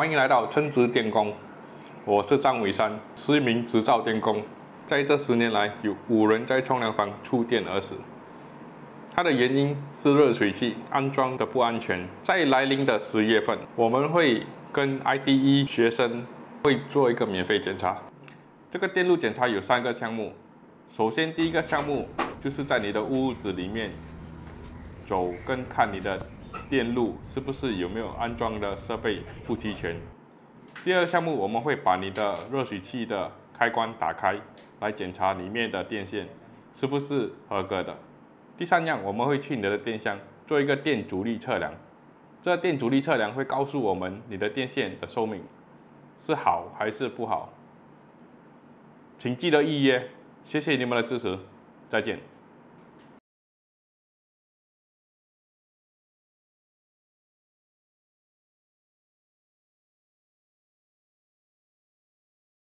欢迎来到春职电工，我是张伟山，是一名执照电工。在这十年来，有五人在冲凉房触电而死。它的原因是热水器安装的不安全。在来临的十月份，我们会跟 IDE 学生会做一个免费检查。这个电路检查有三个项目。首先，第一个项目就是在你的屋子里面走跟看你的。电路是不是有没有安装的设备不齐全？第二项目我们会把你的热水器的开关打开，来检查里面的电线是不是合格的。第三样我们会去你的电箱做一个电阻力测量，这电阻力测量会告诉我们你的电线的寿命是好还是不好。请记得预约，谢谢你们的支持，再见。